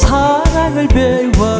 사랑을 배워